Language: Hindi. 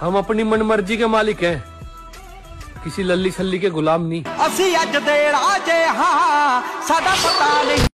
हम अपनी मनमर्जी के मालिक हैं। किसी लल्ली छल्ली के गुलाम नहीं। ਅਸੀਂ अज ਦੇ ਰਾਜੇ ਹਾਂ ਸਾਡਾ पता नहीं।